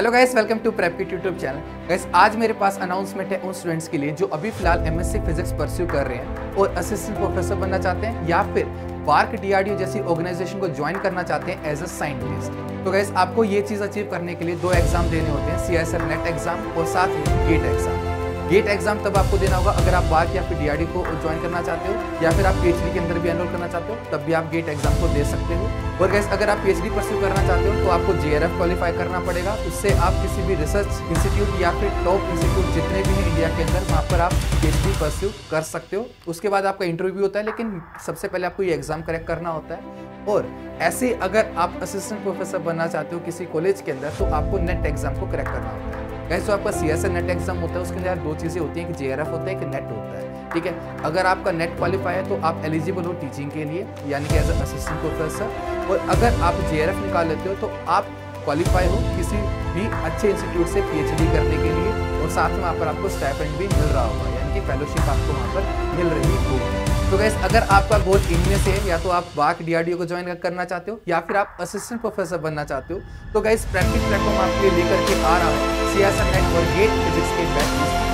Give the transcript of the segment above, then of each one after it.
Hello guys welcome to prep की YouTube channel guys आज मेरे पास अनाउंसमेंट है उन स्टूडेंट्स के लिए जो अभी फ़िलहाल एमएससी फिजिक्स परस्यू कर रहे हैं और असिस्टेंट प्रोफेसर बनना चाहते हैं या फिर पार्क डीआरडीओ जैसी ऑर्गेनाइजेशन को ज्वाइन करना चाहते हैं एज अ साइंटिस्ट तो गाइस आपको ये चीज़ अचीव करने के लिए दो एग्ज़ाम देने होते हैं सी नेट एग्ज़ाम और साथ ही गेट एग्ज़ाम गेट एग्ज़ाम तब आपको देना होगा अगर आप बार या फिर डीआरडी को ज्वाइन करना चाहते हो या फिर आप पीएचडी के अंदर भी एनरोल करना चाहते हो, तब भी आप गेट एग्ज़ाम को दे सकते हो। और गैस अगर आप पीएचडी परस्यू करना चाहते हो तो आपको जेआरएफ क्वालिफाई करना पड़ेगा। उससे आप किसी भी रिसर्च इंस्टीट्यूट या फिर टॉप इंस्टीट्यूट जितने भी हैं इंडिया के अंदर, वहाँ पर आप पीएचडी परस्यू कर सकते हो। उसके बाद आपका इंटरव्यू होता है, लेकिन सबसे पहले आपको ये एग्ज़ाम करेक्ट करना होता है। और ऐसे अगर आप असिस्टेंट प्रोफेसर बनना चाहते हो किसी कॉलेज के अंदर तो आपको नेट एग्ज़ाम को करेक्ट करना होता है। गैस जो आपका सी नेट एग्ज़ाम होता है, उसके अंदर दो चीज़ें होती हैं कि जे होता है कि नेट होता है। ठीक है? अगर आपका नेट क्वालिफाई है तो आप एलिजिबल हो टीचिंग के लिए, यानी कि एज असिस्टेंट प्रोफेसर और अगर आप जे निकाल लेते हो तो आप क्वालिफाई हो किसी भी अच्छे इंस्टीट्यूट से पीएचडी करने के लिए, और साथ में वहाँ पर आपको स्टाइपेंड भी मिल रहा होगा, यानी कि फेलोशिप आपको वहाँ पर मिल रही होगी तो गैस अगर आपका गोल इनमें से है, या तो आप बाक डीआरडीओ को ज्वाइन करना चाहते हो, या फिर आप असिस्टेंट प्रोफेसर बनना चाहते हो तो गैस प्रैक्टिस प्लेटफॉर्म आपके लिए लेकर के आ रहा है सियासत नेट और गेट फिजिक्स के बैच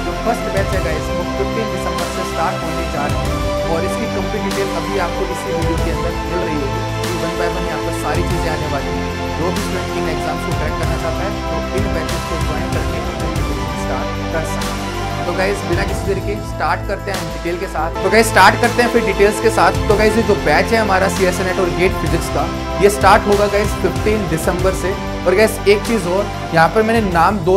जो फ़र्स्ट बैच है गैस वो फिफ्टीन दिसंबर स्टार्ट होने जा रहे हैं और इसकी कंप्लीट डिटेल अभी आपको इसी वीडियो के अंदर मिल रही होगी। वन बाय वन यहाँ पर सारी चीज़ें आने वाली हैं। जो भी स्टूडेंट इन एग्ज़ाम्स को क्रैक करना चाहता है तो इन बैचेस को ज्वाइन करके स्टार्ट कर सकता है। तो गाइज़ बिना किसी देर के स्टार्ट करते हैं डिटेल के साथ। तो गाइज़ स्टार्ट करते हैं फिर डिटेल्स के साथ। तो गाइज़ ये जो बैच है हमारा सी एस और गेट फिजिक्स का, ये स्टार्ट होगा गाइज़ 15 दिसंबर से। और गाइज़ एक चीज़ और, यहाँ पर मैंने नाम दो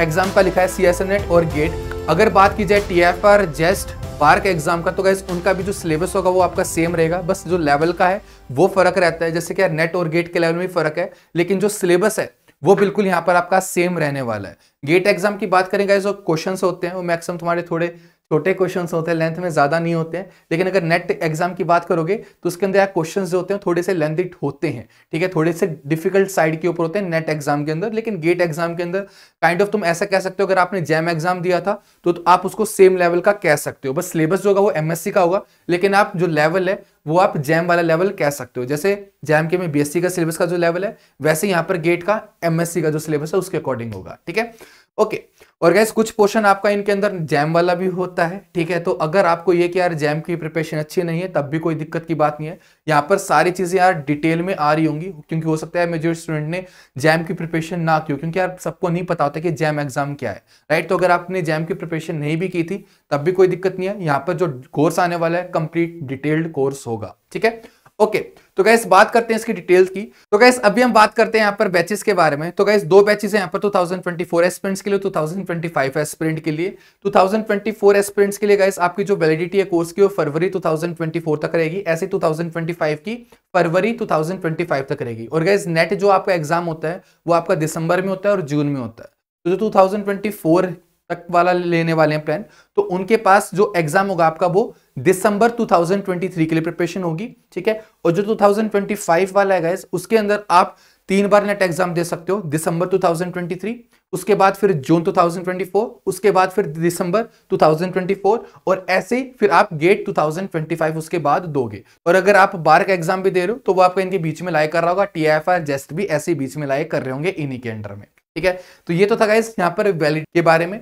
एग्ज़ाम का लिखा है सी एस और गेट अगर बात की जाए टी एफ़ आर जेस्ट पार्क एग्ज़ाम का तो गैस उनका भी जो सिलेबस होगा वो आपका सेम रहेगा। बस जो लेवल का है, वो फ़र्क रहता है। जैसे कि नेट और गेट के लेवल में फ़र्क है, लेकिन जो सिलेबस है, वो बिल्कुल यहाँ पर आपका सेम रहने वाला है। गेट एग्ज़ाम की बात करें करेंगे जो क्वेश्चन होते हैं, वो मैक्सिमम तुम्हारे थोड़े छोटे क्वेश्चन होते हैं लेंथ में ज़्यादा नहीं होते हैं लेकिन अगर नेट एग्ज़ाम की बात करोगे तो उसके अंदर क्वेश्चन जो होते हैं थोड़े से लेंथी होते हैं ठीक है? थोड़े से डिफ़िकल्ट साइड के ऊपर होते हैं नेट एग्ज़ाम के अंदर लेकिन गेट एग्ज़ाम के अंदर काइंड ऑफ़ तुम ऐसा कह सकते हो अगर आपने जैम एग्ज़ाम दिया था तो, तो आप उसको सेम लेवल का कह सकते हो। बस सिलेबस जो होगा वो एमएससी का होगा लेकिन आप जो लेवल है वो आप जैम वाला लेवल कह सकते हो। जैसे जैम के में बीएससी का सिलेबस का जो लेवल है वैसे यहाँ पर गेट का एमएससी का जो सिलेबस है उसके अकॉर्डिंग होगा ठीक है? ओके और गैस कुछ पोर्शन आपका इनके अंदर जैम वाला भी होता है, ठीक है? तो अगर आपको ये कि यार जैम की प्रिपरेशन अच्छी नहीं है, तब भी कोई दिक्कत की बात नहीं है। यहाँ पर सारी चीज़ें यार डिटेल में आ रही होंगी, क्योंकि हो सकता है मेजर स्टूडेंट ने जैम की प्रिपरेशन ना की क्योंकि यार सबको नहीं पता होता कि जैम एग्ज़ाम क्या है राइट तो अगर आपने जैम की प्रिपरेशन नहीं भी की थी, तब भी कोई दिक्कत नहीं है। यहाँ पर जो कोर्स आने वाला है कंप्लीट डिटेल्ड कोर्स होगा, ठीक है? ओके तो गैस बात करते हैं इसकी डिटेल्स की। तो गैस अभी हम बात करते हैं यहाँ पर बैचेस के बारे में। तो गैस दो बैचेस हैं यहाँ पर 2024 एस्पिरेंट्स के लिए 2025 एस्पिरेंट के लिए। 2024 एस्पिरेंट्स के लिए गैस आपकी जो वैलिडिटी है कोर्स की, वो फरवरी 2024 तक रहेगी। ऐसे 2025 की फरवरी 2025 तक रहेगी। और गैस नेट जो आपका एग्ज़ाम होता है, वो आपका दिसंबर में होता है और जून में होता है। तो जो टू तक वाला लेने वाले हैं प्लान तो उनके पास जो एग्ज़ाम होगा आपका, वो दिसंबर 2023 के लिए प्रिपरेशन होगी, ठीक है? और जो 2025 वाला है गाइस उसके अंदर आप तीन बार नेट एग्ज़ाम दे सकते हो, दिसंबर 2023 उसके बाद फिर जून 2024 उसके बाद फिर दिसंबर 2024 और ऐसे ही फिर आप गेट 2025 उसके बाद दोगे। और अगर आप बार का एग्ज़ाम भी दे रहे हो तो वो आपको इनके बीच में लाइक कर रहा होगा टी एफ़ आर जेस्ट भी ऐसे बीच में लाइक कर रहे होंगे इन्हीं के अंडर में, ठीक है? तो ये तो था गाइस यहाँ पर वैलिड के बारे में।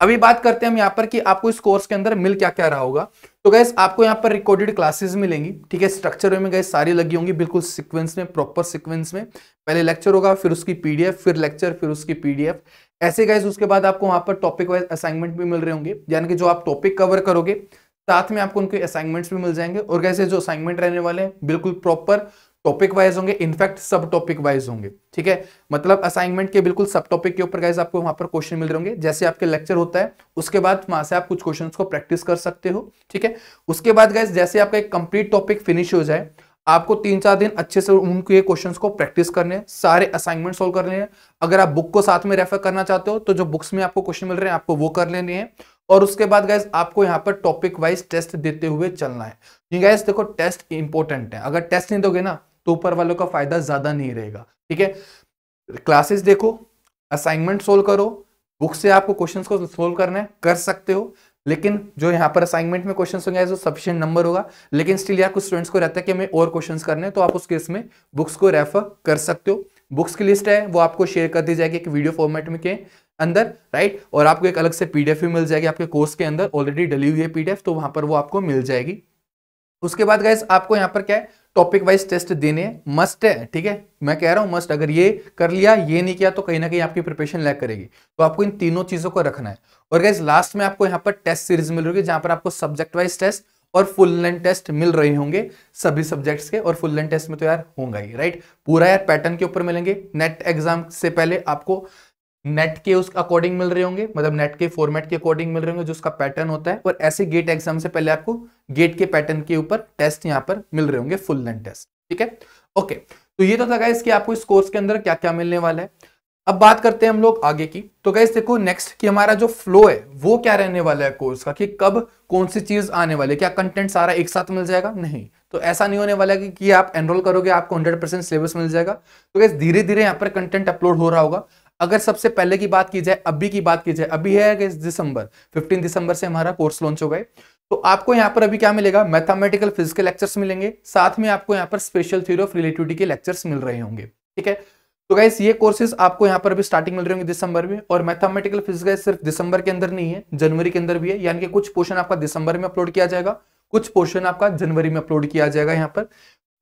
अभी बात करते हैं हम यहाँ पर कि आपको इस कोर्स के अंदर मिल क्या क्या रहा होगा। तो गैस आपको यहाँ पर रिकॉर्डेड क्लासेस मिलेंगी, ठीक है? स्ट्रक्चर में गैस सारी लगी होंगी, बिल्कुल सीक्वेंस में प्रॉपर सीक्वेंस में। पहले लेक्चर होगा, फिर उसकी पीडीएफ फिर लेक्चर फिर उसकी पीडीएफ ऐसे गैस उसके बाद आपको वहाँ पर टॉपिक वाइज असाइनमेंट भी मिल रहे होंगे, यानी कि जो आप टॉपिक कवर करोगे, साथ में आपको उनके असाइनमेंट्स भी मिल जाएँगे। और कैसे जो असाइनमेंट रहने वाले हैं, बिल्कुल प्रॉपर टॉपिक वाइज होंगे इनफैक्ट सब टॉपिक वाइज होंगे, ठीक है? मतलब असाइनमेंट के बिल्कुल सब टॉपिक के ऊपर गाइज़ आपको वहाँ पर क्वेश्चन मिल रहे होंगे। जैसे आपके लेक्चर होता है, उसके बाद वहाँ से आप कुछ क्वेश्चन को प्रैक्टिस कर सकते हो, ठीक है? उसके बाद गाइज़ जैसे आपका एक कंप्लीट टॉपिक फिनिश हो जाए, आपको तीन चार दिन अच्छे से उनके क्वेश्चंस को प्रैक्टिस करने हैं, सारे असाइनमेंट सोल्व करने हैं। अगर आप बुक को साथ में रेफर करना चाहते हो तो जो बुक्स में आपको क्वेश्चन मिल रहे हैं, आपको वो कर लेने हैं। और उसके बाद गैस आपको यहाँ पर टॉपिक वाइज टेस्ट देते हुए चलना है। गैस देखो टेस्ट इंपॉर्टेंट है। अगर टेस्ट नहीं दोगे ना तो ऊपर वालों का फ़ायदा ज़्यादा नहीं रहेगा, ठीक है? क्लासेस देखो असाइनमेंट सोल्व करो बुक से आपको क्वेश्चंस को सोल्व करना है, कर सकते हो, लेकिन जो यहाँ पर असाइनमेंट में क्वेश्चन होंगे जो सफिशियंट नंबर होगा, लेकिन स्टिल यार कुछ स्टूडेंट्स को रहता है कि हमें और क्वेश्चन करने हैं तो आप उस केस में बुक्स को रेफर कर सकते हो। बुक्स की लिस्ट है, वो आपको शेयर कर दी जाएगी एक वीडियो फॉर्मेट में के अंदर राइट और आपको एक अलग से पीडीएफ भी मिल जाएगी आपके कोर्स के अंदर ऑलरेडी डली हुई है पीडीएफ तो वहाँ पर वो आपको मिल जाएगी। उसके बाद गैस आपको यहाँ पर क्या है? टॉपिक वाइज टेस्ट देने मस्ट है, ठीक है? मैं कह रहा हूँ मस्ट अगर ये कर लिया, ये नहीं किया तो कहीं ना कहीं आपकी प्रिपरेशन लैक करेगी। तो आपको इन तीनों चीज़ों को रखना है। और गैस लास्ट में आपको यहाँ पर टेस्ट सीरीज़ मिल रही है जहाँ पर आपको सब्जेक्ट वाइज टेस्ट और फुल लेंथ टेस्ट मिल रहे होंगे सभी सब्जेक्ट्स के, और फुल लेंथ टेस्ट में तो यार होगा ही राइट पूरा यार पैटर्न के ऊपर मिलेंगे। नेट एग्ज़ाम से पहले आपको नेट के उस अकॉर्डिंग मिल रहे होंगे मतलब नेट के फॉर्मेट के अकॉर्डिंग मिल रहे होंगे जो उसका पैटर्न होता है। और ऐसे गेट एग्ज़ाम से पहले आपको गेट के पैटर्न के ऊपर टेस्ट यहाँ पर मिल रहे होंगे फुल लेंथ टेस्ट ठीक है? ओके तो ये तो था गाइस कि आपको इस कोर्स के अंदर क्या क्या मिलने वाला है। अब बात करते हैं हम लोग आगे की। तो गाइस देखो नेक्स्ट कि हमारा जो फ्लो है वो क्या रहने वाला है कोर्स का? कि कब कौन सी चीज़ आने वाली है? क्या कंटेंट सारा एक साथ मिल जाएगा? नहीं। तो ऐसा नहीं होने वाला है कि, कि आप एनरोल करोगे आपको 100 परसेंट सिलेबस मिल जाएगा। तो गैस धीरे धीरे यहाँ पर कंटेंट अपलोड हो रहा होगा। अगर सबसे पहले की बात की जाए, अभी की बात की जाए, अभी है दिसंबर 15 दिसंबर से हमारा कोर्स लॉन्च हो गए। तो आपको यहाँ पर अभी क्या मिलेगा? मैथमेटिकल, फ़िज़िकल लेक्चर्स मिलेंगे। साथ में आपको यहाँ पर स्पेशल थ्योरी ऑफ़ रिलेटिविटी के लेक्चर्स मिल रहे होंगे। ठीक है? तो गाइस ये कोर्सेज आपको यहाँ पर अभी स्टार्टिंग मिल रहे होंगे दिसंबर में। और मैथमेटिकल फिजिक्स सिर्फ़ दिसंबर के अंदर नहीं है, जनवरी के अंदर भी है। यानी कि कुछ पोर्शन आपका दिसंबर में अपलोड किया जाएगा, कुछ पोर्शन आपका जनवरी में अपलोड किया जाएगा यहाँ पर।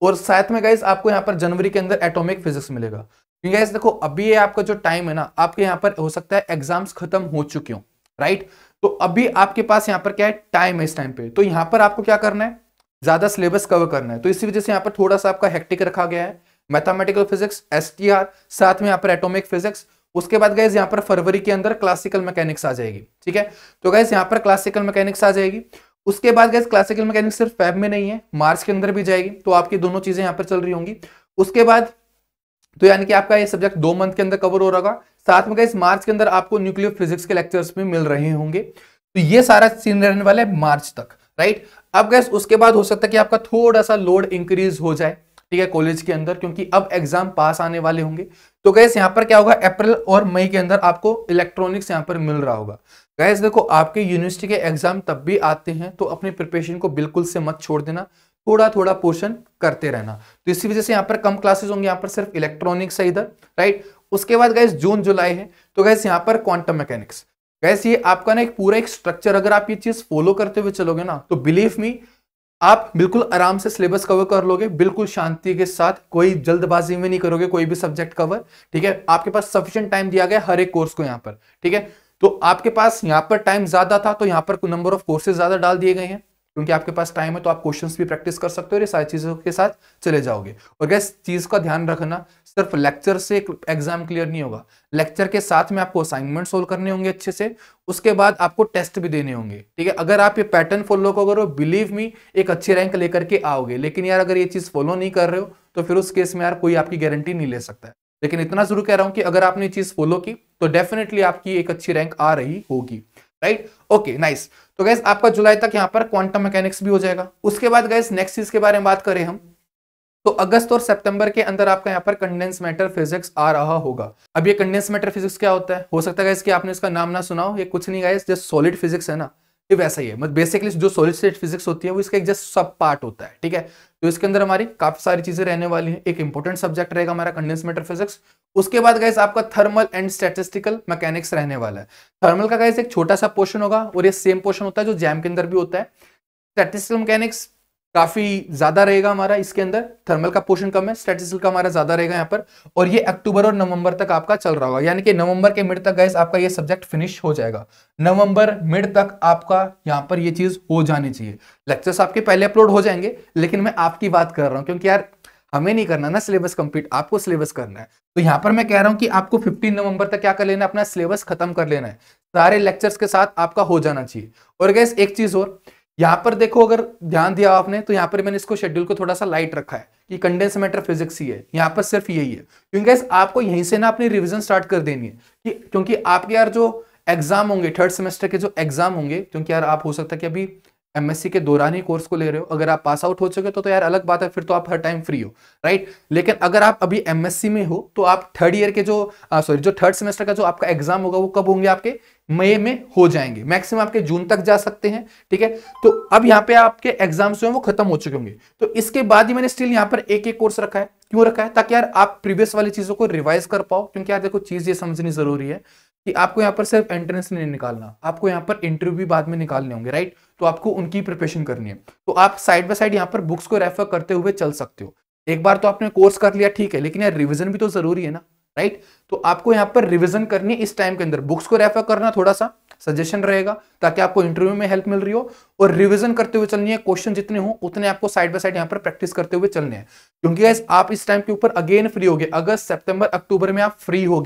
और साथ में गाइस आपको यहाँ पर जनवरी के अंदर एटॉमिक फिजिक्स मिलेगा। क्योंकि देखो, अभी ये आपका जो टाइम है ना, आपके यहाँ पर हो सकता है एग्ज़ाम्स खत्म हो चुके हो राइट तो अभी आपके पास यहाँ पर क्या है टाइम है इस टाइम पे। तो यहाँ पर आपको क्या करना है? ज़्यादा सिलेबस कवर करना है। तो इसी वजह से यहाँ पर थोड़ा सा आपका हेक्टिक रखा गया है। मैथमेटिकल फिजिक्स एसटीआर साथ में यहाँ पर एटोमिक फिजिक्स उसके बाद गैस यहाँ पर फरवरी के अंदर क्लासिकल मैकेनिक्स आ जाएगी, ठीक है? तो गैस यहाँ पर क्लासिकल मैकेनिक्स आ जाएगी। उसके बाद गैस क्लासिकल मैकेनिक्स सिर्फ़ फेब में नहीं है मार्च के अंदर भी जाएगी। तो आपकी दोनों चीज़ें यहाँ पर चल रही होंगी। उसके बाद तो यानी कि आपका ये सब्जेक्ट दो मंथ के अंदर कवर हो रहा साथ में गैस मार्च के अंदर आपको न्यूक्लियर फिजिक्स के लेक्चर्स भी मिल रहे होंगे। तो ये सारा सीन रहने वाला है मार्च तक राइट अब गैस उसके बाद हो सकता है कि आपका थोड़ा सा लोड इंक्रीज हो जाए, ठीक है कॉलेज के अंदर, क्योंकि अब एग्ज़ाम पास आने वाले होंगे। तो गैस यहाँ पर क्या होगा, अप्रैल और मई के अंदर आपको इलेक्ट्रॉनिक्स यहाँ पर मिल रहा होगा। गैस देखो, आपके यूनिवर्सिटी के एग्ज़ाम तब भी आते हैं तो अपनी प्रिपरेशन को बिल्कुल से मत छोड़ देना। थोड़ा थोड़ा पोर्शन करते रहना। तो इसी वजह से यहाँ पर कम क्लासेस होंगे, यहाँ पर सिर्फ़ इलेक्ट्रॉनिक्स है इधर राइट उसके बाद गैस जून जुलाई है तो गैस यहाँ पर क्वांटम मैकेनिक्स गैस ये आपका ना एक पूरा एक स्ट्रक्चर अगर आप ये चीज़ फॉलो करते हुए चलोगे ना तो बिलीव मी आप बिल्कुल आराम से सिलेबस कवर कर लोगे, बिल्कुल शांति के साथ, कोई जल्दबाजी में नहीं करोगे, कोई भी सब्जेक्ट कवर ठीक है? आपके पास सफिशियंट टाइम दिया गया हर एक कोर्स को यहाँ पर, ठीक है? तो आपके पास यहाँ पर टाइम ज़्यादा था तो यहाँ पर नंबर ऑफ़ कोर्सेज ज़्यादा डाल दिए गए हैं। क्योंकि आपके पास टाइम है तो आप क्वेश्चंस भी प्रैक्टिस कर सकते हो और ये सारी चीज़ों के साथ चले जाओगे। और गैस चीज़ का ध्यान रखना, सिर्फ़ लेक्चर से एग्ज़ाम क्लियर नहीं होगा। लेक्चर के साथ में आपको असाइनमेंट सोल्व करने होंगे अच्छे से, उसके बाद आपको टेस्ट भी देने होंगे, ठीक है? अगर आप ये पैटर्न फॉलो करो बिलीव मी एक अच्छी रैंक लेकर के आओगे, लेकिन यार अगर ये चीज़ फॉलो नहीं कर रहे हो तो फिर उस केस में यार कोई आपकी गारंटी नहीं ले सकता लेकिन इतना ज़रूर कह रहा हूँ कि अगर आपने ये चीज़ फॉलो की तो डेफिनेटली आपकी एक अच्छी रैंक आ रही होगी राइट ओके नाइस तो गैस आपका जुलाई तक यहाँ पर क्वांटम मैकेनिक्स भी हो जाएगा। उसके बाद गैस नेक्स्ट चीज़ के बारे में बात करें हम। तो अगस्त और सितंबर के अंदर आपका यहाँ पर कंडेंस मैटर फिजिक्स आ रहा होगा। अब ये कंडेंस मैटर फिजिक्स क्या होता है? हो सकता है कि आपने इसका नाम ना सुना हो। ये कुछ नहीं गाइस जस्ट सॉलिड फिजिक्स है ना। ये वैसा ही है। मतलब बेसिकली जो सॉलिड स्टेट फिजिक्स होती है, वो इसका एक जस्ट सब पार्ट होता है, ठीक है? तो इसके अंदर हमारी काफ़ी सारी चीज़ें रहने वाली हैं। एक इंपॉर्टेंट सब्जेक्ट रहेगा हमारा कंडेंस मैटर फिजिक्स उसके बाद गाइस आपका थर्मल एंड स्टेटिस्टिकल मैकेनिक्स रहने वाला है। थर्मल का गाइस एक छोटा सा पोर्शन होगा और ये सेम पोर्शन होता है जो जैम के अंदर भी होता है। स्टेटिस्टिकल मैकेनिक्स काफ़ी ज़्यादा रहेगा हमारा इसके अंदर। थर्मल का पोर्शन कम है स्टैटिस्टिकल का हमारा ज़्यादा रहेगा यहाँ पर। और ये अक्टूबर और नवंबर तक आपका चल रहा होगा। यानी कि नवंबर के मिड तक गैस आपका ये सब्जेक्ट फिनिश हो जाएगा। नवंबर मिड तक आपका यहाँ पर ये चीज़ हो जानी चाहिए। लेक्चर्स आपके पहले अपलोड हो जाएँगे, लेकिन मैं आपकी बात कर रहा हूँ, क्योंकि यार हमें नहीं करना ना सिलेबस कंप्लीट आपको सिलेबस करना है। तो यहाँ पर मैं कह रहा हूँ कि आपको 15 नवंबर तक क्या कर लेना है, अपना सिलेबस खत्म कर लेना है। सारे लेक्चर्स के साथ आपका हो जाना चाहिए। और गैस एक चीज़ और यहाँ पर देखो, अगर ध्यान दिया आपने तो यहाँ पर मैंने इसको शेड्यूल को थोड़ा सा लाइट रखा है। कि कंडेंस मैटर फिजिक्स ही है। यहाँ पर सिर्फ़ यही है। क्योंकि आपको यहीं से ना अपनी रिविजन स्टार्ट कर देनी है। कि क्योंकि आपके यार जो एग्ज़ाम होंगे थर्ड सेमेस्टर के जो एग्ज़ाम होंगे, क्योंकि यार आप, हो सकता है कि अभी एमएससी के दौरान ही कोर्स को ले रहे हो। अगर आप पास आउट हो चुके तो, तो यार अलग बात है फिर तो आप हर टाइम फ्री हो राइट लेकिन अगर आप अभी एमएससी में हो तो आप थर्ड ईयर के जो सॉरी जो थर्ड सेमेस्टर का जो आपका एग्ज़ाम होगा वो कब होंगे आपके? मई में हो जाएँगे। मैक्सिमम आपके जून तक जा सकते हैं ठीक है? तो अब यहाँ पे आपके एग्ज़ाम्स जो है वो खत्म हो चुके होंगे। तो इसके बाद ही मैंने स्टिल यहाँ पर एक एक कोर्स रखा है। क्यों रखा है? ताकि यार आप प्रीवियस वाली चीज़ों को रिवाइज कर पाओ। क्योंकि यार देखो चीज़ ये समझनी ज़रूरी है। कि आपको यहाँ पर सिर्फ़ एंट्रेंस नहीं निकालना, आपको यहाँ पर इंटरव्यू भी बाद में निकालने होंगे राइट तो आपको उनकी प्रिपरेशन करनी है। तो आप साइड बाय साइड यहाँ पर बुक्स को रेफर करते हुए चल सकते हो। एक बार तो आपने कोर्स कर लिया, ठीक है, लेकिन यार रिविजन भी तो ज़रूरी है ना राइट तो आपको यहाँ पर रिविजन करनी इस टाइम के अंदर। बुक्स को रेफर करना थोड़ा सा सजेशन रहेगा, ताकि आपको इंटरव्यू में हेल्प मिल रही हो। और रिवीजन करते हुए चलनी है क्वेश्चन जितने हो, उतने आपको साइड बाय साइड यहाँ पर प्रैक्टिस करते हुए चलने हैं। क्योंकि आप इस टाइम के ऊपर अगेन फ्री हो अगस्त सितंबर अक्टूबर में आप फ्री हो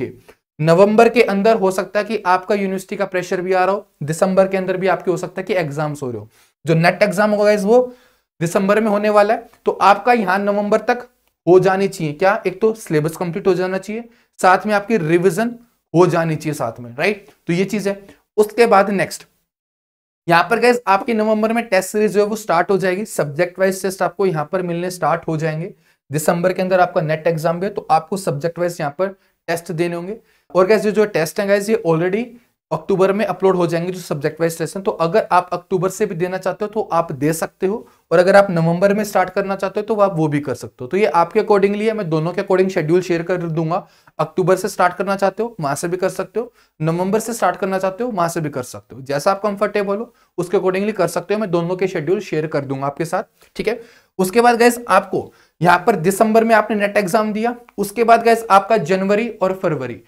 नवंबर के अंदर हो सकता है कि आपका यूनिवर्सिटी का प्रेशर भी आ रहा हो, दिसंबर के अंदर भी आपके हो सकता है कि एग्ज़ाम्स हो रहे हो। जो नेट एग्ज़ाम होगा वो दिसंबर में होने वाला है। तो आपका यहाँ नवंबर तक हो जानी चाहिए। क्या? एक तो सिलेबस कंप्लीट हो जाना चाहिए। साथ में आपकी रिविजन हो जानी चाहिए साथ में राइट तो ये चीज़ है। उसके बाद नेक्स्ट यहाँ पर गैस आपके नवंबर में टेस्ट सीरीज़ जो है, वो स्टार्ट हो जाएगी। सब्जेक्ट वाइज टेस्ट आपको यहाँ पर मिलने स्टार्ट हो जाएँगे। दिसंबर के अंदर आपका नेट एग्ज़ाम भी है तो आपको सब्जेक्ट वाइज यहाँ पर टेस्ट देने होंगे। और गैस जो टेस्ट है गैस ये ऑलरेडी अक्टूबर में अपलोड हो जाएँगे जो सब्जेक्ट वाइज टेस्ट हैं तो अगर आप अक्टूबर से भी देना चाहते हो तो आप दे सकते हो। और अगर आप नवंबर में स्टार्ट करना चाहते हो तो आप वो भी कर सकते हो। तो ये आपके अकॉर्डिंगली है, मैं दोनों के अकॉर्डिंग शेड्यूल शेयर कर दूँगा। अक्टूबर से स्टार्ट करना चाहते हो, वहाँ से भी कर सकते हो। नवंबर से स्टार्ट करना चाहते हो, वहाँ से भी कर सकते हो। जैसा आप कंफर्टेबल हो, उसके अकॉर्डिंगली कर सकते हो, मैं दोनों के शेड्यूल शेयर कर दूँगा आपके साथ, ठीक है? उसके बाद गैस आपको यहाँ पर दिसंबर में आपने नेट एग्ज़ाम दिया। उसके बाद गैस आपका जनवरी और फरवरी।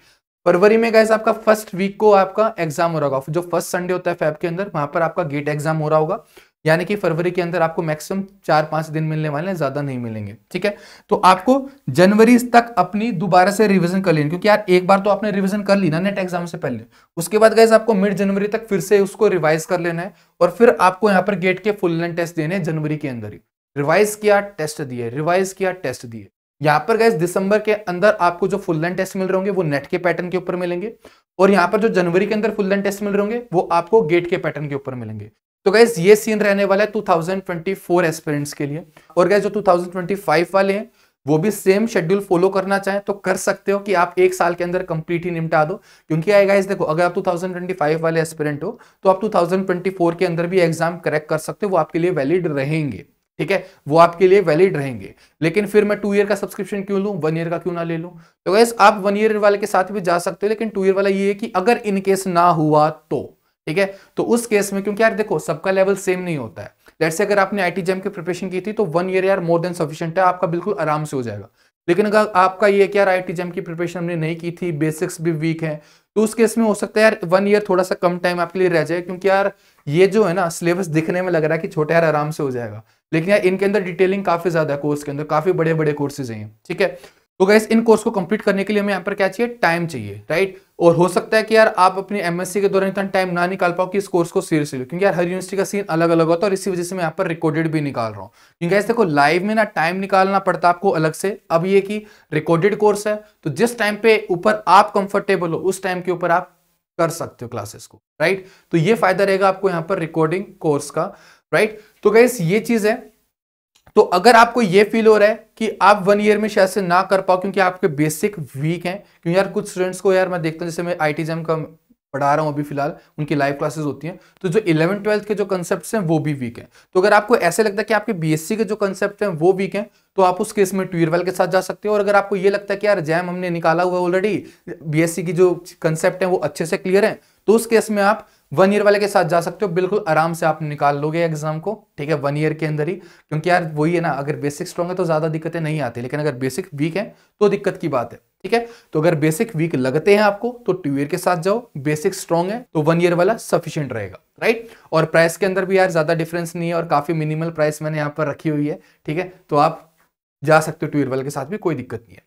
फरवरी में गैस आपका फ़र्स्ट वीक को आपका एग्ज़ाम हो रहा होगा। जो फ़र्स्ट संडे होता है फैब के अंदर, वहाँ पर आपका गेट एग्ज़ाम हो रहा होगा। यानी कि फरवरी के अंदर आपको मैक्सिमम चार पाँच दिन मिलने वाले हैं, ज़्यादा नहीं मिलेंगे, ठीक है? तो आपको जनवरी तक अपनी दोबारा से रिवीजन कर लेनी, क्योंकि यार एक बार तो आपने रिवीजन कर ली ना नेट एग्ज़ाम से पहले। उसके बाद गैस आपको मिड जनवरी तक फिर से उसको रिवाइज कर लेना है, और फिर आपको यहाँ पर गेट के फुल टेस्ट देने जनवरी के अंदर ही। रिवाइज किया टेस्ट दिए रिवाइज किया टेस्ट दिए। यहाँ पर गैस दिसंबर के अंदर आपको जो फुल लेंथ टेस्ट मिल रहे होंगे, वो नेट के पैटर्न के ऊपर मिलेंगे, और यहाँ पर जो जनवरी के अंदर फुल लेंथ टेस्ट मिल रहे होंगे, वो आपको गेट के पैटर्न के ऊपर मिलेंगे। तो गैस ये सीन रहने वाला है 2024 एस्पिरेंट्स के लिए। और गैस जो 2025 वाले हैं, वो भी सेम शेड्यूल फॉलो करना चाहें तो कर सकते हो कि आप एक साल के अंदर कंप्लीट ही निपटा दो। क्योंकि आएगा इस देखो, अगर आप 2025 वाले एस्पिरेंट हो तो आप 2024 के अंदर भी एग्ज़ाम करेक्ट कर सकते हो, वो आपके लिए वैलिड रहेंगे। ठीक है? वो आपके लिए वैलिड रहेंगे। लेकिन फिर मैं टू ईयर का सब्सक्रिप्शन क्यों लूँ? वन ईयर का क्यों ना ले लूँ? तो गैस आप वन ईयर वाले के साथ भी जा सकते हो, लेकिन टू ईयर वाला ये है कि अगर इनकेस ना हुआ तो। ठीक है? तो उस केस में क्योंकि यार देखो, सबका लेवल सेम नहीं होता है। जैसे अगर आपने आई जेम की प्रिपरेशन की थी तो वन ईयर यार मोर देन सफिशियंट है, आपका बिल्कुल आराम से हो जाएगा। लेकिन अगर आपका ये क्या आई जेम की प्रिपरेशन हमने नहीं की थी बेसिक्स भी वीक है तो उस केस में हो सकता है यार वन ईयर थोड़ा सा कम टाइम आपके लिए रह जाए, क्योंकि यार ये जो है ना सिलेबस दिखने में लग रहा है कि छोटे यार आराम से हो जाएगा। लेकिन यार इनके अंदर डिटेलिंग काफ़ी ज़्यादा है कोर्स के अंदर, काफ़ी बड़े बड़े कोर्सेज हैं ठीक है? तो गैस इन कोर्स को कंप्लीट करने के लिए हमें यहाँ पर क्या चाहिए? टाइम चाहिए राइट और हो सकता है कि यार आप अपनी एमएससी के दौरान इतना टाइम ना निकाल पाओ कि इस कोर्स को सीरियसली क्योंकि यार हर यूनिवर्सिटी का सीन अलग अलग होता है और इसी वजह से मैं यहाँ पर रिकॉर्डेड भी निकाल रहा हूँ। क्योंकि ऐसे देखो लाइव में ना टाइम निकालना पड़ता आपको अलग से। अब ये कि रिकॉर्डेड कोर्स है तो जिस टाइम पे ऊपर आप कंफर्टेबल हो, उस टाइम के ऊपर आप कर सकते हो क्लासेस को राइट तो ये फ़ायदा रहेगा आपको यहाँ पर रिकॉर्डिंग कोर्स का राइट तो गैस ये चीज़ है। तो अगर आपको ये फील हो रहा है कि आप वन ईयर में शायद से ना कर पाओ, क्योंकि आपके बेसिक वीक हैं, क्योंकि यार कुछ स्टूडेंट्स को यार मैं देखता हूँ, जैसे मैं आई टी का पढ़ा रहा हूँ अभी फ़िलहाल, उनकी लाइव क्लासेस होती हैं तो जो इलेवन ट्वेल्थ के जो कंसेप्ट हैं, वो भी वीक हैं। तो अगर आपको ऐसे लगता है कि आपके बीएससी के जो कंसेप्ट हैं, वो वीक हैं तो आप उस केस में ट्यूरवेल के साथ जा सकते हो, और अगर आपको ये लगता है कि यार जैम हमने निकाला हुआ ऑलरेडी बीएससी की जो कंसेप्ट है, वो अच्छे से क्लियर है तो उस केस में आप वन ईयर वाले के साथ जा सकते हो, बिल्कुल आराम से आप निकाल लोगे एग्ज़ाम को, ठीक है वन ईयर के अंदर ही। क्योंकि यार वही है ना, अगर बेसिक स्ट्रॉन्ग है तो ज़्यादा दिक्कतें नहीं आती, लेकिन अगर बेसिक वीक है तो दिक्कत की बात है, ठीक है? तो अगर बेसिक वीक लगते हैं आपको तो टू ईयर के साथ जाओ बेसिक स्ट्रॉन्ग है तो वन ईयर वाला सफिशियंट रहेगा राइट और प्राइस के अंदर भी यार ज़्यादा डिफरेंस नहीं है और काफ़ी मिनिमल प्राइस मैंने यहाँ पर रखी हुई है, ठीक है? तो आप जा सकते हो टू ईयर वाले के साथ भी, कोई दिक्कत नहीं है।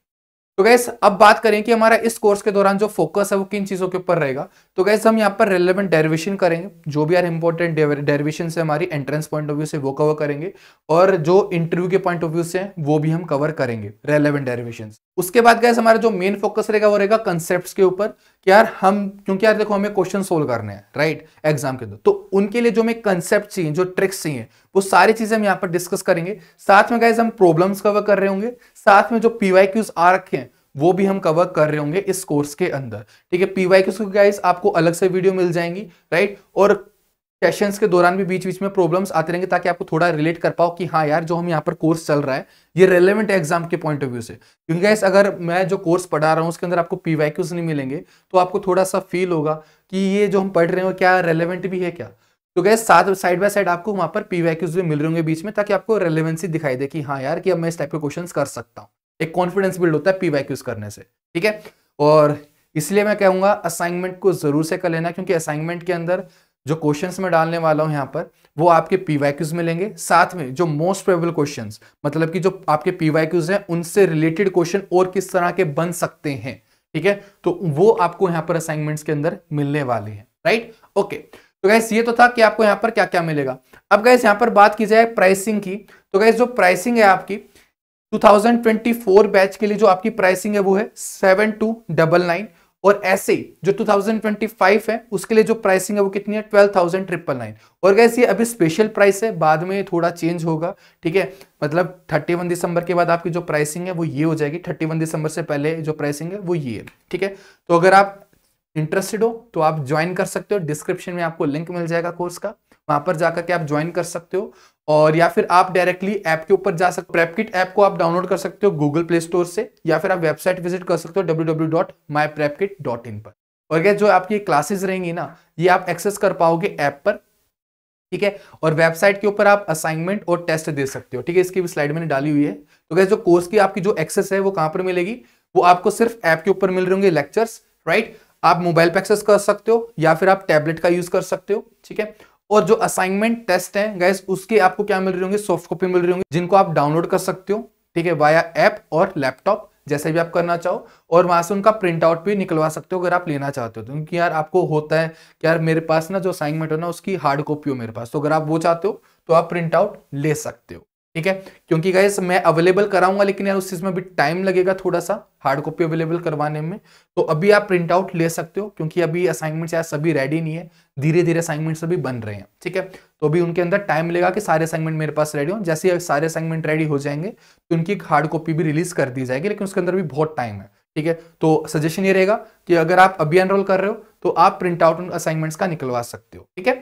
तो गैस अब बात करें कि हमारा इस कोर्स के दौरान जो फोकस है वो किन चीज़ों के ऊपर रहेगा? तो गैस हम यहाँ पर रेलिवेंट डेरिवेशन करेंगे। जो भी यार इंपॉर्टेंट डेरिवेशन से हमारी एंट्रेंस पॉइंट ऑफ़ व्यू से वो कवर करेंगे और जो इंटरव्यू के पॉइंट ऑफ़ व्यू से वो भी हम कवर करेंगे रेलिवेंट डेरिवेशन उसके बाद गैस हमारा जो मेन फोकस रहेगा वो रहेगा कंसेप्ट के ऊपर यार हम, क्योंकि यार देखो हमें क्वेश्चन सोल्व करने हैं राइट एग्ज़ाम के अंदर तो उनके लिए जो हमें कंसेप्ट चाहिए, जो ट्रिक्स चाहिए वो सारी चीज़ें हम यहाँ पर डिस्कस करेंगे। साथ में गाइज़ हम प्रॉब्लम्स कवर कर रहे होंगे। साथ में जो पीवाई क्यूज आ रखे हैं, वो भी हम कवर कर रहे होंगे इस कोर्स के अंदर। ठीक है? पीवाई क्यूज गाइज़ आपको अलग से वीडियो मिल जाएँगी राइट और सेशंस के दौरान भी बीच बीच में प्रॉब्लम्स आते रहेंगे ताकि आपको थोड़ा रिलेट कर पाओ कि हाँ यार, जो हम यहाँ पर कोर्स चल रहा है, ये रेलेवेंट एग्ज़ाम के पॉइंट ऑफ़ व्यू से। क्योंकि गैस अगर मैं जो कोर्स पढ़ा रहा हूँ, उसके अंदर आपको पी नहीं मिलेंगे तो आपको थोड़ा सा फील होगा कि ये जो हम पढ़ रहे हो क्या रेलिवेंट भी है क्या? तो गैस साथ साइड बाय साइड आपको वहाँ पर पी भी मिल रहे होंगे बीच में, ताकि आपको रेलिवेंसी दिखाई दे कि हाँ यार, कि अब मैं इस टाइप के क्वेश्चन कर सकता हूँ। एक कॉन्फिडेंस बिल्ड होता है पी करने से, ठीक है? और इसलिए मैं कहूँगा असाइनमेंट को ज़रूर से कर लेना, क्योंकि असाइनमेंट के अंदर जो क्वेश्चंस मैं डालने वाला हूँ यहाँ पर, वो आपके पीवाईक्यूज मिलेंगे। साथ में जो मोस्ट प्रोबेबल क्वेश्चंस मतलब कि जो आपके पीवाईक्यूज हैं, उनसे रिलेटेड क्वेश्चन और किस तरह के बन सकते हैं, ठीक है? तो वो आपको यहाँ पर असाइनमेंट्स के अंदर मिलने वाले हैं राइट ओके तो गैस ये तो था कि आपको यहाँ पर क्या क्या मिलेगा। अब गैस यहाँ पर बात की जाए प्राइसिंग की तो गैस जो प्राइसिंग है आपकी 2024 बैच के लिए जो आपकी प्राइसिंग है वो है सेवन टू डबल नाइन और ऐसे जो 2025 है, उसके लिए जो प्राइसिंग है वो कितनी है? ट्वेल्व थाउज़ेंड ट्रिपल नाइन और गैस ये अभी स्पेशल प्राइस है, बाद में थोड़ा चेंज होगा, ठीक है? मतलब 31 दिसंबर के बाद आपकी जो प्राइसिंग है वो ये हो जाएगी 31 दिसंबर से पहले जो प्राइसिंग है वो ये है, ठीक है? तो अगर आप इंटरेस्टेड हो तो आप ज्वाइन कर सकते हो। डिस्क्रिप्शन में आपको लिंक मिल जाएगा कोर्स का। वहाँ पर जाकर के आप ज्वाइन कर सकते हो और या फिर आप डायरेक्टली ऐप के ऊपर जा सकते हो प्रेपकिट ऐप को आप डाउनलोड कर सकते हो गूगल प्ले स्टोर से या फिर आप वेबसाइट विज़िट कर सकते हो डब्ल्यू पर। और क्या जो आपकी क्लासेस रहेंगी ना, ये आप एक्सेस कर पाओगे ऐप पर, ठीक है? और वेबसाइट के ऊपर आप असाइनमेंट और टेस्ट दे सकते हो, ठीक है? इसकी भी स्लाइड मैंने डाली हुई है। तो क्या जो कोर्स की आपकी जो एक्सेस है वो कहाँ पर मिलेगी? वो आपको सिर्फ़ ऐप के ऊपर मिल रहे होंगे लेक्चर्स, राइट? आप मोबाइल पे एक्सेस कर सकते हो, या फिर आप टैबलेट का यूज़ कर सकते हो, ठीक है? और जो असाइनमेंट टेस्ट है गैस उसके आपको क्या मिल रही होंगे? सॉफ्ट कॉपी मिल रही होंगी, जिनको आप डाउनलोड कर सकते हो, ठीक है? वाया ऐप और लैपटॉप जैसे भी आप करना चाहो। और वहाँ से उनका प्रिंट आउट भी निकलवा सकते हो, अगर आप लेना चाहते हो। तो क्योंकि यार आपको होता है कि यार मेरे पास ना जो असाइनमेंट हो ना, उसकी हार्ड कॉपी हो मेरे पास। तो अगर आप वो चाहते हो तो आप प्रिंट आउट ले सकते हो। ठीक है? क्योंकि गाइस मैं अवेलेबल कराऊँगा, लेकिन यार उस चीज़ में भी टाइम लगेगा थोड़ा सा हार्ड कॉपी अवेलेबल करवाने में। तो अभी आप प्रिंट आउट ले सकते हो, क्योंकि अभी असाइनमेंट्स यार सभी रेडी नहीं है। धीरे धीरे असाइनमेंट्स अभी बन रहे हैं, ठीक है? तो अभी उनके अंदर टाइम लगेगा कि सारे असाइनमेंट मेरे पास रेडी हो। जैसे सारे असाइनमेंट रेडी हो जाएँगे तो उनकी एक हार्ड कॉपी भी रिलीज़ कर दी जाएगी, लेकिन उसके अंदर भी बहुत टाइम है, ठीक है? तो सजेशन ये रहेगा कि अगर आप अभी एनरोल कर रहे हो तो आप प्रिंट आउट उन असाइनमेंट्स का निकलवा सकते हो, ठीक है?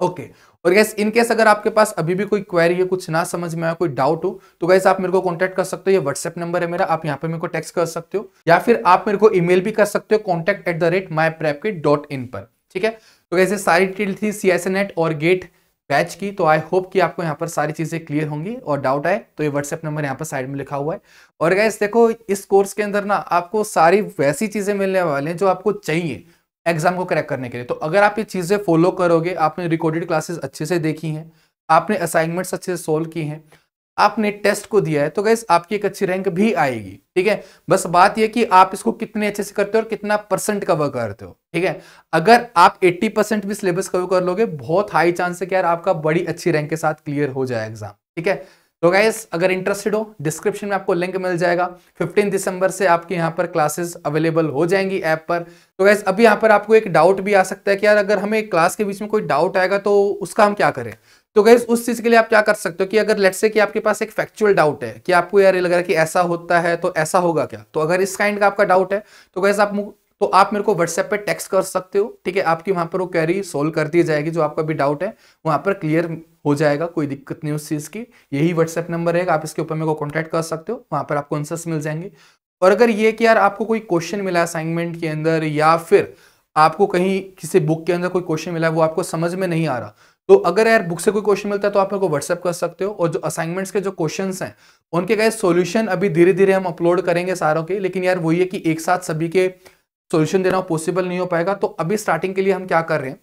ओके। okay. और गैस इन केस अगर आपके पास अभी भी कोई क्वेरी है कुछ ना समझ में आया, कोई डाउट हो तो गैस आप मेरे को कांटेक्ट कर सकते हो। ये व्हाट्सएप नंबर है मेरा, आप यहाँ पे मेरे को टेक्स्ट कर सकते हो। या फिर आप मेरे को ईमेल भी कर सकते हो contact at the rate my prep के डॉट इन पर। ठीक है? तो वैसे सारी डिटेल थी सी एस एन एट और गेट बैच की तो आई होप कि आपको यहाँ पर सारी चीज़ें क्लियर होंगी और डाउट आए तो ये व्हाट्सएप नंबर यहाँ पर साइड में लिखा हुआ है। और गैस देखो, इस कोर्स के अंदर ना आपको सारी वैसी चीज़ें मिलने वाले हैं जो आपको चाहिए। एग्ज़ाम को क्रैक करने के लिए। तो अगर आप ये चीज़ें फॉलो करोगे, आपने रिकॉर्डेड क्लासेस अच्छे से देखी हैं, आपने असाइनमेंट्स अच्छे से सोल्व की हैं, आपने टेस्ट को दिया है तो गैस आपकी एक अच्छी रैंक भी आएगी, ठीक है? बस बात यह कि आप इसको कितने अच्छे से करते हो और कितना परसेंट कवर करते हो, ठीक है? अगर आप 80 परसेंट भी सिलेबस कवर कर लोगे, बहुत हाई चांस है कि यार आपका बड़ी अच्छी रैंक के साथ क्लियर हो जाए एग्ज़ाम ठीक है? तो गाइस अगर इंटरेस्टेड हो डिस्क्रिप्शन में आपको लिंक मिल जाएगा। 15 दिसंबर से आपके यहाँ पर क्लासेस अवेलेबल हो जाएँगी ऐप पर। तो गाइस अभी यहाँ पर आपको एक डाउट भी आ सकता है कि यार, अगर हमें क्लास के बीच में कोई डाउट आएगा तो उसका हम क्या करें? तो गाइस उस चीज़ के लिए आप क्या कर सकते हो कि अगर लेट्स से कि आपके पास एक फैक्चुअल डाउट है, कि आपको यार ये लग रहा है कि ऐसा होता है तो ऐसा होगा क्या? तो अगर इस काइंड का आपका डाउट है तो गाइस आप तो आप मेरे को व्हाट्सएप पे टेक्स्ट कर सकते हो। ठीक है, आपकी वहाँ पर वो कैरी सोल्व कर दी जाएगी, जो आपका भी डाउट है, वहाँ पर क्लियर हो जाएगा, कोई दिक्कत नहीं उस चीज़ की। यही व्हाट्सएप नंबर है आप इसके ऊपर मेरे को कॉन्टैक्ट कर सकते हो, वहाँ पर आपको आंसर्स मिल जाएँगे। और अगर ये कि यार आपको कोई क्वेश्चन मिला असाइनमेंट के अंदर या फिर आपको कहीं किसी बुक के अंदर कोई क्वेश्चन मिला है वो आपको समझ में नहीं आ रहा तो अगर यार बुक से कोई क्वेश्चन मिलता है तो आप मेरे को व्हाट्सएप कर सकते हो। और जो असाइनमेंट्स के जो क्वेश्चन हैं, उनके गए सॉल्यूशन अभी धीरे धीरे हम अपलोड करेंगे सारों के, लेकिन यार वही है कि एक साथ सभी के सॉल्यूशन देना पॉसिबल नहीं हो पाएगा। तो अभी स्टार्टिंग के लिए हम क्या कर रहे हैं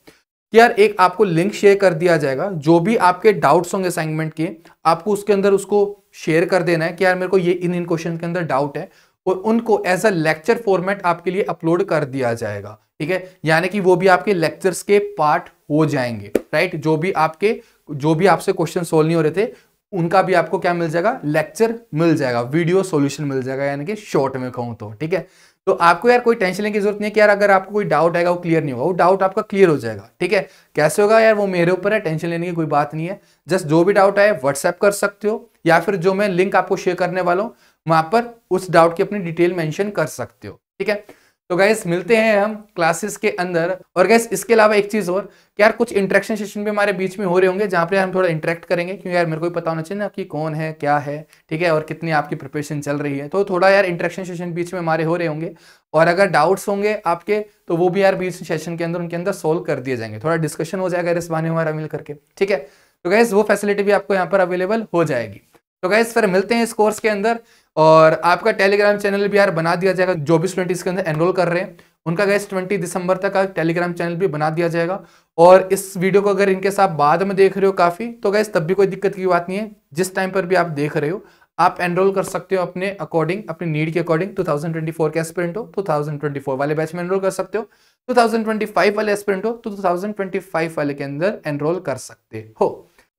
कि यार एक आपको लिंक शेयर कर दिया जाएगा, जो भी आपके डाउट्स होंगे असाइनमेंट के, आपको उसके अंदर उसको शेयर कर देना है कि यार मेरे को ये इन इन क्वेश्चन के अंदर डाउट है, और उनको एज अ लेक्चर फॉर्मेट आपके लिए अपलोड कर दिया जाएगा, ठीक है? यानी कि वो भी आपके लेक्चर्स के पार्ट हो जाएँगे राइट जो भी आपके, जो भी आपसे क्वेश्चन सोल्व नहीं हो रहे थे, उनका भी आपको क्या मिल जाएगा? लेक्चर मिल जाएगा वीडियो सॉल्यूशन मिल जाएगा, यानी कि शॉर्ट में कहूँ तो ठीक है? तो आपको यार कोई टेंशन लेने की ज़रूरत नहीं है कि यार अगर आपको कोई डाउट आएगा, वो क्लियर नहीं होगा। वो डाउट आपका क्लियर हो जाएगा, ठीक है? कैसे होगा यार, वो मेरे ऊपर है टेंशन लेने की कोई बात नहीं है। जस्ट जो भी डाउट आए व्हाट्सएप कर सकते हो, या फिर जो मैं लिंक आपको शेयर करने वाला हूँ, वहाँ पर उस डाउट की अपनी डिटेल मैंशन कर सकते हो, ठीक है? तो गैस मिलते हैं हम क्लासेस के अंदर। और गैस इसके अलावा एक चीज़ और, कि यार कुछ इंटरेक्शन सेशन भी हमारे बीच में हो रहे होंगे, जहाँ पर हम थोड़ा इंटरेक्ट करेंगे क्योंकि यार मेरे को भी पता होना चाहिए ना कि कौन है, क्या है, ठीक है, और कितनी आपकी प्रिपरेशन चल रही है। तो थोड़ा यार इंटरेक्शन सेशन बीच में हमारे हो रहे होंगे। और अगर डाउट्स होंगे आपके तो वो भी यार बीच सेशन के अंदर, उनके अंदर सोल्व कर दिए जाएँगे। थोड़ा डिस्कशन हो जाएगा इस बहाने हमारा मिल करके, ठीक है? तो गैस वो फैसिलिटी भी आपको यहाँ पर अवेलेबल हो जाएगी। तो गैस फिर मिलते हैं इस कोर्स के अंदर। और आपका टेलीग्राम चैनल भी यार बना दिया जाएगा, जो भी स्टूडेंट इसके अंदर एनरोल कर रहे हैं, उनका गैस ट्वेंटी दिसंबर तक का टेलीग्राम चैनल भी बना दिया जाएगा। और इस वीडियो को अगर इनके साथ बाद में देख रहे हो काफ़ी तो गैस तब भी कोई दिक्कत की बात नहीं है। जिस टाइम पर भी आप देख रहे हो, आप एनरोल कर सकते हो अपने अकॉर्डिंग अपनी नीड के अकॉर्डिंग 2024 के एस्पिरेंट हो 2024 वाले बैच में एनरोल कर सकते हो 2025 वाले एस्पिरेंट हो तो 2025 वाले के अंदर एनरोल कर सकते हो।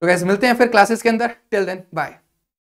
तो गैस मिलते हैं फिर क्लासेस के अंदर। Till then bye